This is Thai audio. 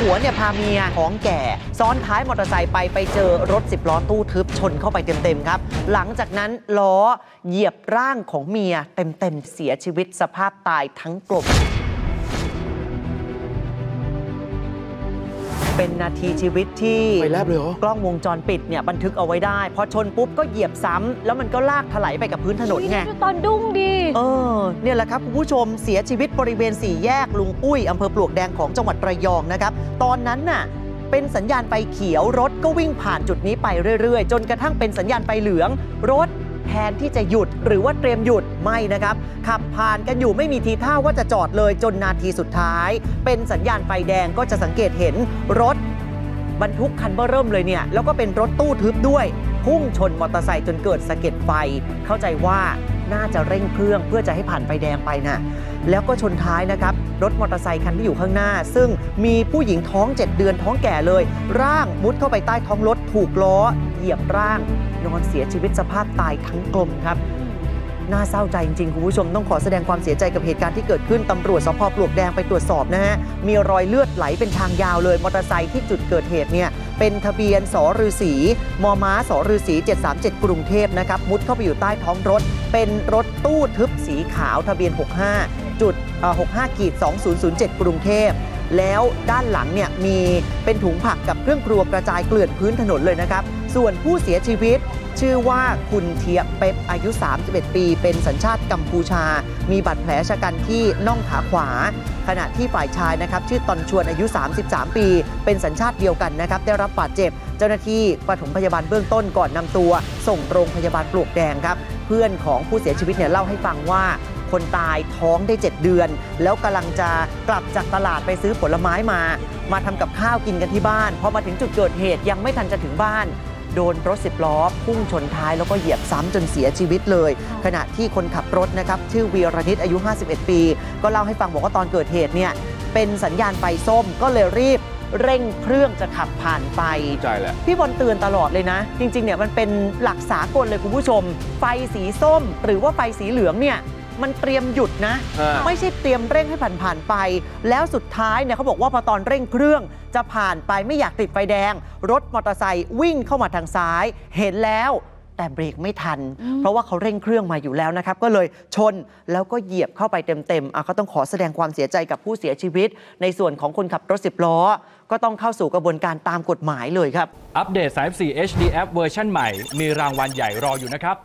ผัวเนี่ยพาเมียของแก่ ซ้อนท้ายมอเตอร์ไซค์ไปไปเจอรถสิบล้อตู้ทึบชนเข้าไปเต็มๆครับ หลังจากนั้นล้อเหยียบร่างของเมียเต็มๆเสียชีวิตสภาพตายทั้งกลม เป็นนาทีชีวิตที่ไฟแลบเลยเหรอ กล้องวงจรปิดเนี่ยบันทึกเอาไว้ได้ พอชนปุ๊บก็เหยียบซ้ำแล้วมันก็ลากถลายไปกับพื้นถนนไง ดูตอนดุ้งดี เออเนี่ยแหละครับคุณผู้ชมเสียชีวิตบริเวณสี่แยกลุงอุ้ยอำเภอปลวกแดงของจังหวัดระยองนะครับ ตอนนั้นน่ะเป็นสัญญาณไฟเขียวรถก็วิ่งผ่านจุดนี้ไปเรื่อย ๆ จนกระทั่งเป็นสัญญาณไฟเหลือง รถ แทนที่จะหยุดหรือว่าเตรียมหยุดไม่นะครับ ขับผ่านกันอยู่ไม่มีทีท่าว่าจะจอดเลยจนนาทีสุดท้าย เป็นสัญญาณไฟแดงก็จะสังเกตเห็นรถบรรทุกคันเบอร์เริ่มเลยเนี่ยแล้วก็เป็นรถตู้ทึบด้วย พุ่งชนมอเตอร์ไซค์จนเกิดสะเก็ดไฟ เข้าใจว่าน่าจะเร่งเครื่องเพื่อจะให้ผ่านไฟแดงไปนะแล้วก็ชนท้ายนะครับ รถมอเตอร์ไซคันที่อยู่ข้างหน้า ซึ่งมีผู้หญิงท้อง 7 เดือนท้องแก่เลย ร่างมุดเข้าไปใต้ท้องรถถูกล้อ เหยียบร่าง นอนเสียชีวิตสภาพตายทั้งกลมครับน่าเศร้าใจจริงๆ คุณผู้ชมต้องขอแสดงความเสียใจกับเหตุการณ์ที่เกิดขึ้นตำรวจสพปลวกแดงไปตรวจสอบนะฮะมีรอยเลือดไหลเป็นทางยาวเลยมอเตอร์ไซค์ที่จุดเกิดเหตุเนี่ย เป็นทะเบียนสฤษีมม้าสฤษี737 กรุงเทพนะครับมุดเข้าไปอยู่ใต้ท้องรถ เป็นรถตู้ทึบสีขาวทะเบียน 65จุด65กีด2007 กรุงเทพแล้วด้านหลังเนี่ยมีเป็นถุงผักกับเครื่องครัวกระจายเกลื่อนพื้นถนนเลยนะครับ ส่วนผู้เสียชีวิตชื่อว่าคุณเทียเป๊ปอายุ 31 ปี เป็นสัญชาติกัมพูชา มีบาดแผลชะกันที่น่องขาขวา ขณะที่ฝ่ายชายนะครับ ชื่อตอนชวนอายุ 33 ปีเป็นสัญชาติเดียวกันนะครับได้รับบาดเจ็บ เจ้าหน้าที่ปฐมพยาบาลเบื้องต้นก่อนนำตัว ส่งโรงพยาบาลปลวกแดงครับ เพื่อนของผู้เสียชีวิตเนี่ยเล่าให้ฟังว่าคนตายท้องได้ 7 เดือน แล้วกำลังจะกลับจากตลาดไปซื้อผลไม้มา มาทำกับข้าวกินกันที่บ้านพอมาถึงจุดเกิดเหตุยังไม่ทันจะถึงบ้านโดนรถสิบล้อพุ่งชนท้ายแล้วก็เหยียบซ้ำจนเสียชีวิตเลย ขณะที่คนขับรถนะครับ ชื่อวีรนิตอายุ 51 ปี ก็เล่าให้ฟังบอกว่าตอนเกิดเหตุเนี่ย เป็นสัญญาณไฟส้มก็เลยรีบ เร่งเครื่องจะขับผ่านไปใจแหละพี่บอลเตือนตลอดเลยนะ จริง ๆ เนี่ยมันเป็นหลักสากลเลยคุณผู้ชม ไฟสีส้ม หรือว่าไฟสีเหลืองเนี่ยมันเตรียมหยุดนะฮะไม่ใช่เตรียมเร่งให้ผ่านผ่านๆไป แล้วสุดท้ายเนี่ยเขาบอกว่าพอตอนเร่งเครื่องจะผ่านไปไม่อยากติดไฟแดง รถมอเตอร์ไซค์วิ่งเข้ามาทางซ้าย เห็นแล้ว แต่เบรกไม่ทัน เพราะว่าเขาเร่งเครื่องมาอยู่แล้วนะครับ ก็เลยชนแล้วก็เหยียบเข้าไปเต็มๆอะก็ต้องขอแสดงความเสียใจกับผู้เสียชีวิต ในส่วนของคนขับรถสิบล้อ ก็ต้องเข้าสู่กระบวนการตามกฎหมายเลยครับ อัปเดต34 HD App เวอร์ชันใหม่ มีรางวัลใหญ่รออยู่นะครับ